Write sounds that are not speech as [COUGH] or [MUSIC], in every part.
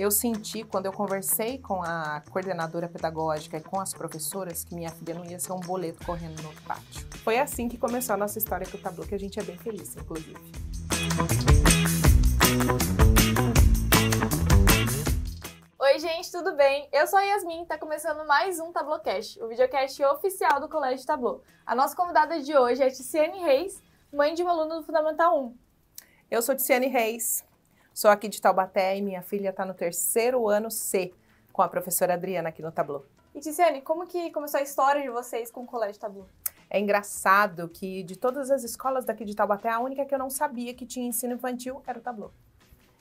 Eu senti, quando eu conversei com a coordenadora pedagógica e com as professoras, que minha filha não ia ser um boleto correndo no pátio. Foi assim que começou a nossa história com o Tablo, que a gente é bem feliz, inclusive. Oi, gente, tudo bem? Eu sou a Yasmin, tá começando mais um Tablocast, o videocast oficial do Colégio Tablo. A nossa convidada de hoje é Ticiane Reis, mãe de uma aluna do Fundamental 1. Eu sou Ticiane Reis, Sou aqui de Taubaté e minha filha está no terceiro ano C com a professora Adriana aqui no Tablo. E Ticiane, como que começou a história de vocês com o Colégio Tablo? É engraçado que de todas as escolas daqui de Taubaté, a única que eu não sabia que tinha ensino infantil era o Tablo.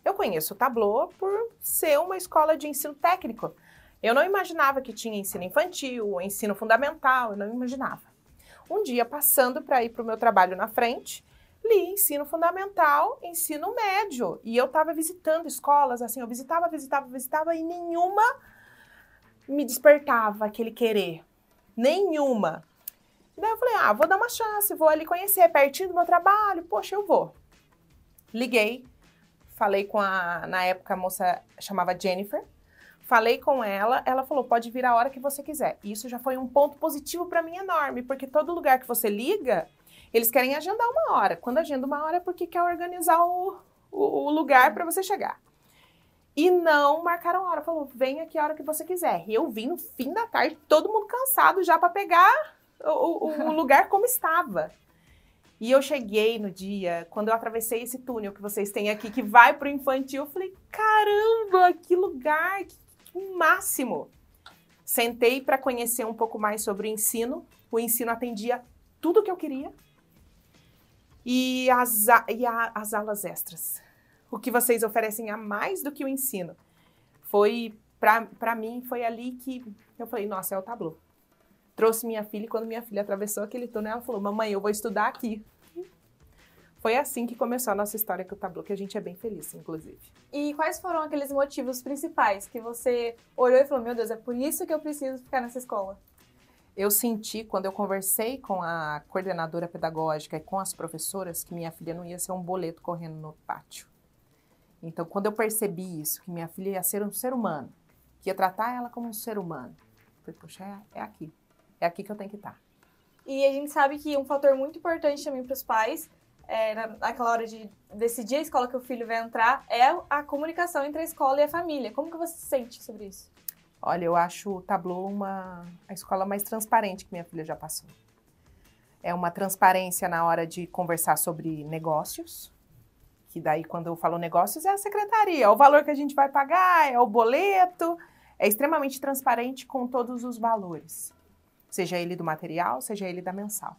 Eu conheço o Tablo por ser uma escola de ensino técnico. Eu não imaginava que tinha ensino infantil, ensino fundamental, eu não imaginava. Um dia, passando para ir para o meu trabalho na frente, li ensino fundamental, ensino médio. E eu estava visitando escolas, assim, eu visitava, visitava, visitava e nenhuma me despertava aquele querer. Nenhuma. Daí eu falei, ah, vou dar uma chance, vou ali conhecer, pertinho do meu trabalho, poxa, eu vou. Liguei, falei com a, na época a moça chamava Jennifer, falei com ela, ela falou, pode vir a hora que você quiser. Isso já foi um ponto positivo para mim enorme, porque todo lugar que você liga, eles querem agendar uma hora. Quando agenda uma hora é porque quer organizar o, o, o lugar para você chegar. E não marcaram hora. Falou, venha aqui a hora que você quiser. E eu vim no fim da tarde, todo mundo cansado já para pegar o, o, [LAUGHS] lugar como estava. E eu cheguei no dia, quando eu atravessei esse túnel que vocês têm aqui, que vai para o infantil, eu falei, caramba, que lugar, que, que máximo. Sentei para conhecer um pouco mais sobre o ensino. O ensino atendia tudo o que eu queria e as, e a, as aulas extras. O que vocês oferecem a mais do que o ensino. Foi, para mim, foi ali que eu falei, nossa, é o tablô. Trouxe minha filha e quando minha filha atravessou aquele túnel, ela falou, mamãe, eu vou estudar aqui. Foi assim que começou a nossa história com o tablô, que a gente é bem feliz, inclusive. E quais foram aqueles motivos principais que você olhou e falou, meu Deus, é por isso que eu preciso ficar nessa escola? Eu senti, quando eu conversei com a coordenadora pedagógica e com as professoras, que minha filha não ia ser um boleto correndo no pátio. Então, quando eu percebi isso, que minha filha ia ser um ser humano, que ia tratar ela como um ser humano, eu falei, poxa, é, é aqui. É aqui que eu tenho que estar. E a gente sabe que um fator muito importante também para os pais, é, naquela hora de decidir a escola que o filho vai entrar, é a comunicação entre a escola e a família. Como que você se sente sobre isso? Olha, eu acho o Tableau uma, a escola mais transparente que minha filha já passou. É uma transparência na hora de conversar sobre negócios, que daí quando eu falo negócios é a secretaria, é o valor que a gente vai pagar, é o boleto, é extremamente transparente com todos os valores, seja ele do material, seja ele da mensal.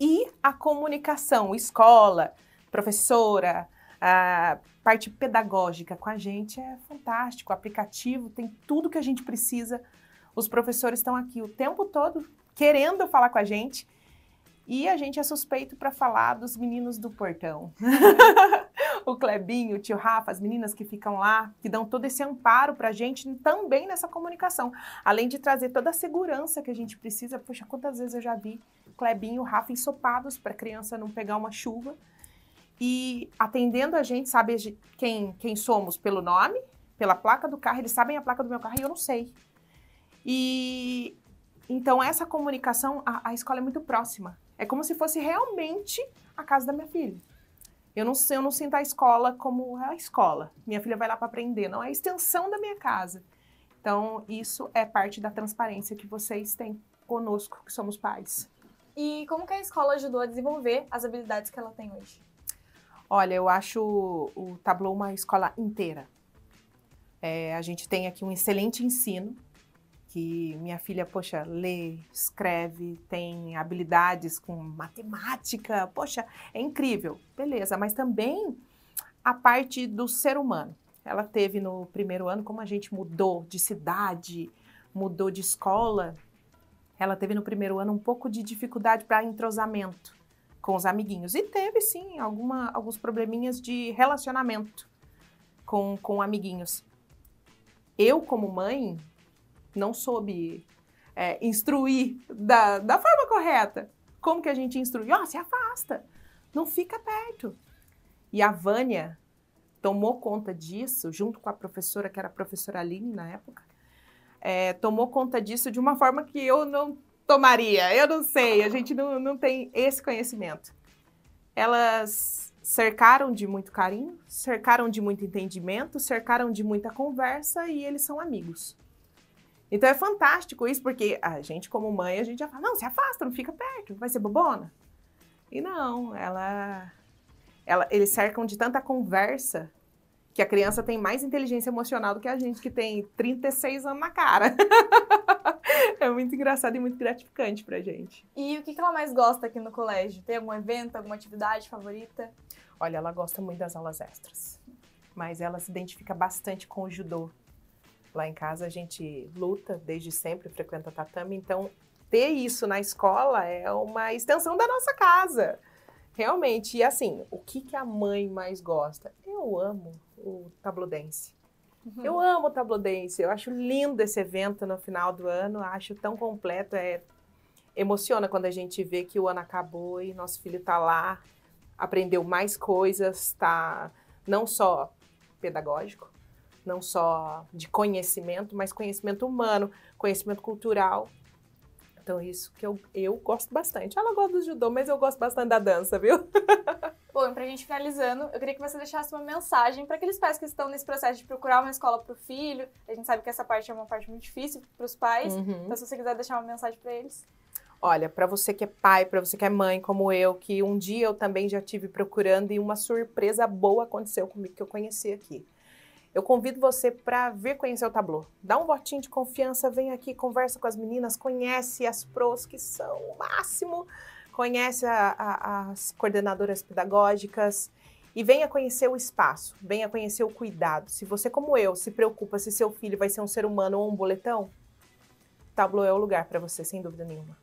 E a comunicação, escola, professora, a parte pedagógica com a gente é fantástico. O aplicativo tem tudo que a gente precisa. Os professores estão aqui o tempo todo querendo falar com a gente. E a gente é suspeito para falar dos meninos do portão. [LAUGHS] o Clebinho, o tio Rafa, as meninas que ficam lá, que dão todo esse amparo para a gente também nessa comunicação. Além de trazer toda a segurança que a gente precisa. Poxa, quantas vezes eu já vi Clebinho, Rafa ensopados para a criança não pegar uma chuva e atendendo a gente, sabe quem, quem somos pelo nome, pela placa do carro, eles sabem a placa do meu carro e eu não sei. E então essa comunicação, a, a escola é muito próxima. É como se fosse realmente a casa da minha filha. Eu não, eu não sinto a escola como a escola. Minha filha vai lá para aprender, não é a extensão da minha casa. Então, isso é parte da transparência que vocês têm conosco, que somos pais. E como que a escola ajudou a desenvolver as habilidades que ela tem hoje? Olha, eu acho o, o Tableau uma escola inteira. É, a gente tem aqui um excelente ensino, que minha filha, poxa, lê, escreve, tem habilidades com matemática, poxa, é incrível, beleza, mas também a parte do ser humano. Ela teve no primeiro ano, como a gente mudou de cidade, mudou de escola, ela teve no primeiro ano um pouco de dificuldade para entrosamento com os amiguinhos. E teve, sim, alguma, alguns probleminhas de relacionamento com, com amiguinhos. Eu, como mãe, não soube é, instruir da, da forma correta. Como que a gente instrui? Ó, oh, se afasta, não fica perto. E a Vânia, tomou conta disso, junto com a professora, que era a professora Aline na época, é, tomou conta disso de uma forma que eu não tomaria. Eu não sei, a gente não, não tem esse conhecimento. Elas cercaram de muito carinho, cercaram de muito entendimento, cercaram de muita conversa e eles são amigos. Então é fantástico isso, porque a gente, como mãe, a gente já fala: não, se afasta, não fica perto, vai ser bobona. E não, ela, ela, eles cercam de tanta conversa que a criança tem mais inteligência emocional do que a gente que tem 36 anos na cara. [LAUGHS] [LAUGHS] é muito engraçado e muito gratificante pra gente. E o que ela mais gosta aqui no colégio? Tem algum evento, alguma atividade favorita? Olha, ela gosta muito das aulas extras, mas ela se identifica bastante com o judô. Lá em casa a gente luta desde sempre, frequenta tatame, então ter isso na escola é uma extensão da nossa casa. Realmente, e assim, o que, que a mãe mais gosta? Eu amo o tablo dance. Uhum. Eu amo o tablo dance, eu acho lindo esse evento no final do ano, acho tão completo, é emociona quando a gente vê que o ano acabou e nosso filho está lá, aprendeu mais coisas, está não só pedagógico, não só de conhecimento, mas conhecimento humano, conhecimento cultural. Então, isso que eu, eu gosto bastante. Ela gosta do judô, mas eu gosto bastante da dança, viu? [LAUGHS] Gente finalizando, eu queria que você deixasse uma mensagem para aqueles pais que estão nesse processo de procurar uma escola para o filho. A gente sabe que essa parte é uma parte muito difícil para os pais. Uhum. Então, se você quiser deixar uma mensagem para eles. Olha, para você que é pai, para você que é mãe, como eu, que um dia eu também já tive procurando e uma surpresa boa aconteceu comigo que eu conheci aqui. Eu convido você para vir conhecer o Tableau. Dá um votinho de confiança, vem aqui, conversa com as meninas, conhece as pros que são o máximo, conhece a, a, as coordenadoras pedagógicas e venha conhecer o espaço, venha conhecer o cuidado. Se você, como eu, se preocupa se seu filho vai ser um ser humano ou um boletão, Tableau é o lugar para você, sem dúvida nenhuma.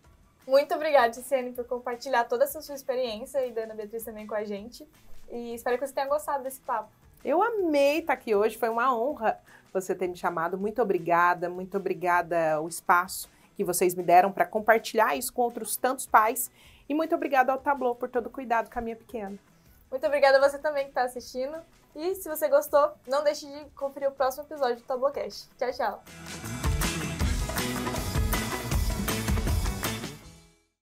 Muito obrigada, Tiziane, por compartilhar toda essa sua experiência e da Ana Beatriz também com a gente. E espero que você tenha gostado desse papo. Eu amei estar aqui hoje, foi uma honra você ter me chamado. Muito obrigada, muito obrigada o espaço que vocês me deram para compartilhar isso com outros tantos pais. E muito obrigada ao Tableau por todo o cuidado com a minha pequena. Muito obrigada a você também que está assistindo. E se você gostou, não deixe de conferir o próximo episódio do Tablocast. Tchau, tchau.